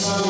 Christ.